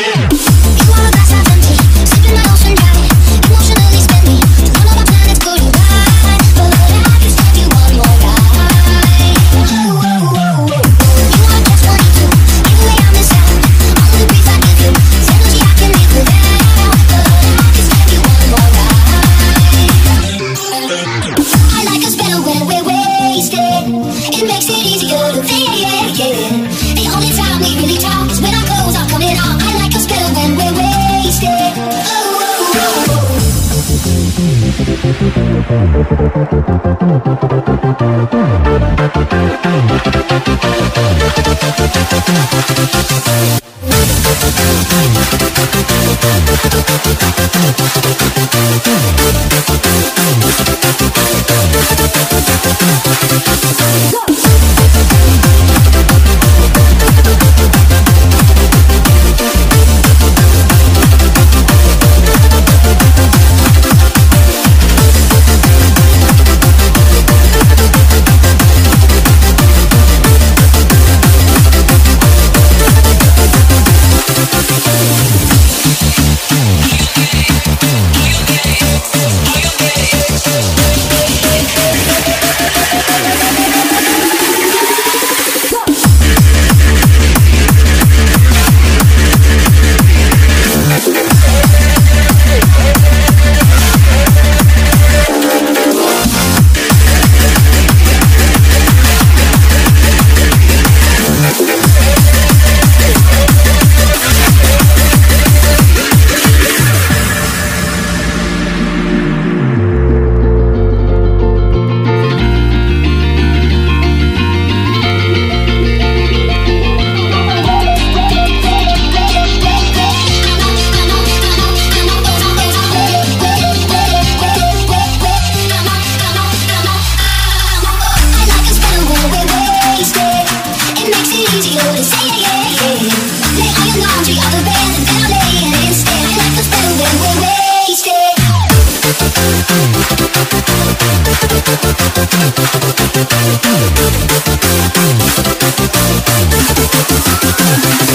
Yeah. It makes it easier to fade, yeah. The only time we really talk is when our clothes are coming off. I like a spill when we're wasted. Oh, Oh, oh, oh. Thank you.